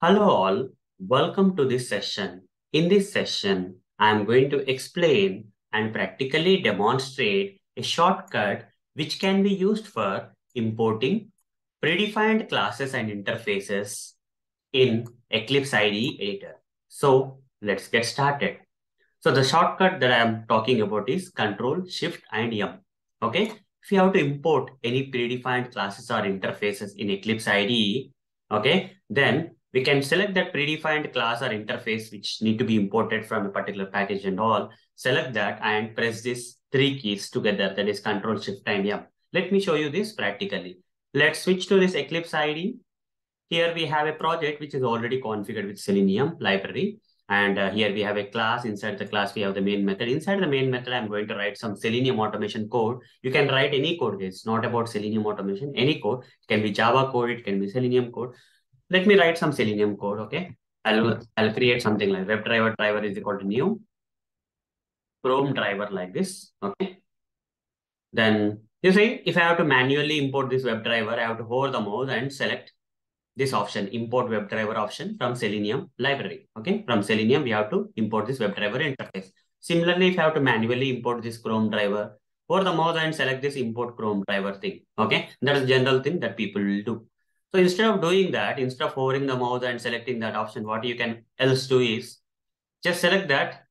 Hello all, welcome to this session. In this session, I am going to explain and practically demonstrate a shortcut which can be used for importing predefined classes and interfaces in Eclipse IDE editor. So let's get started. So the shortcut that I am talking about is Control Shift and M. Okay. If you have to import any predefined classes or interfaces in Eclipse IDE, okay, then we can select that predefined class or interface which need to be imported from a particular package and all. Select that and press these three keys together, that is Control Shift and M. Let me show you this practically. Let's switch to this Eclipse IDE. Here we have a project which is already configured with Selenium library. And uh, here we have a class. Inside the class, we have the main method. Inside the main method, I'm going to write some Selenium automation code. You can write any code. It's not about Selenium automation. Any code. It can be Java code. It can be Selenium code. Let me write some Selenium code, okay? I'll, hmm. I'll create something like WebDriver driver is equal to new Chrome driver like this, okay? Then you see, if I have to manually import this WebDriver, I have to hold the mouse and select this option, import WebDriver option from Selenium library, okay? From Selenium, we have to import this WebDriver interface. Similarly, if I have to manually import this Chrome driver, hold the mouse and select this import Chrome driver thing, okay? That is general thing that people will do. So instead of doing that, instead of hovering the mouse and selecting that option, what you can else do is just select that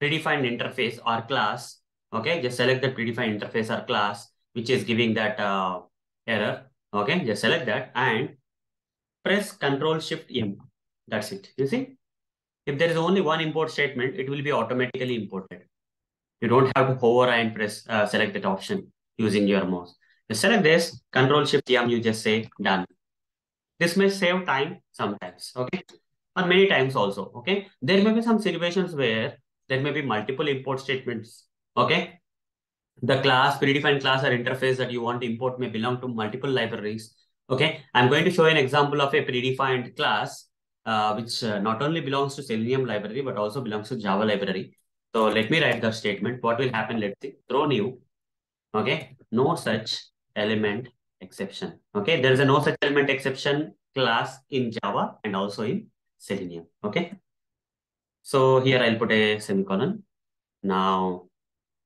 predefined interface or class. Okay, just select the predefined interface or class, which is giving that uh, error. Okay, just select that and press Control Shift M. That's it. You see, if there is only one import statement, it will be automatically imported. You don't have to hover and press uh, select that option using your mouse. Select this, Control Shift M, you just say done. This may save time sometimes, okay? Or many times also, okay? There may be some situations where there may be multiple import statements, okay? The class, predefined class or interface that you want to import may belong to multiple libraries, okay? I'm going to show an example of a predefined class, uh, which uh, not only belongs to Selenium library, but also belongs to Java library. So let me write the statement. What will happen? Let's see. Throw new, okay? No such element exception. Okay, there is a no such element exception class in Java and also in Selenium. Okay, so here I'll put a semicolon. Now,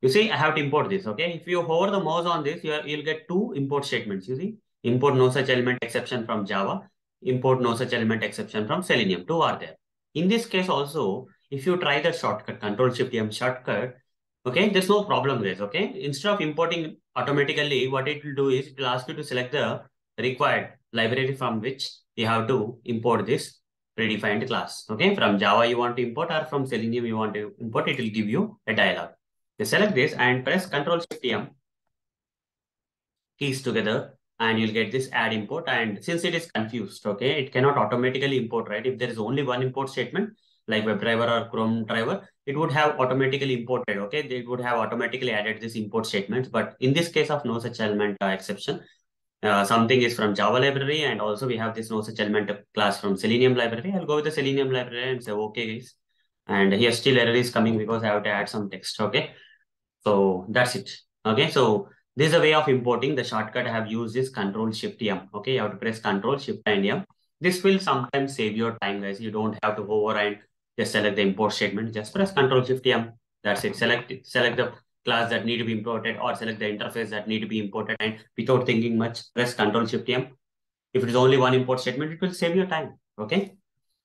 you see, I have to import this. Okay, if you hover the mouse on this, you are, you'll get two import statements. You see, import no such element exception from Java, import no such element exception from Selenium. Two are there. In this case also, if you try the shortcut, Control Shift M shortcut, Okay, there's no problem guys. Okay, instead of importing automatically, what it will do is it will ask you to select the required library from which you have to import this predefined class. Okay, from Java you want to import or from Selenium you want to import, it will give you a dialog. You select this and press Control Shift M keys together and you'll get this add import. And since it is confused, okay, it cannot automatically import, right? If there is only one import statement, like WebDriver or Chrome driver, it would have automatically imported, okay? They would have automatically added this import statements. But in this case of no such element uh, exception, uh, something is from Java library and also we have this no such element class from Selenium library. I'll go with the Selenium library and say, okay, guys. And here still error is coming because I have to add some text, okay? So that's it, okay? So this is a way of importing. The shortcut I have used is Control Shift M, okay? You have to press Control Shift and M. This will sometimes save your time, guys. You don't have to hover and just select the import statement, just press Control Shift M. That's it. Select. Select the class that need to be imported or select the interface that need to be imported and without thinking much, press Control Shift M. If it is only one import statement, it will save your time. Okay.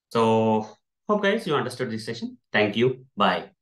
So hope guys you understood this session. Thank you. Bye.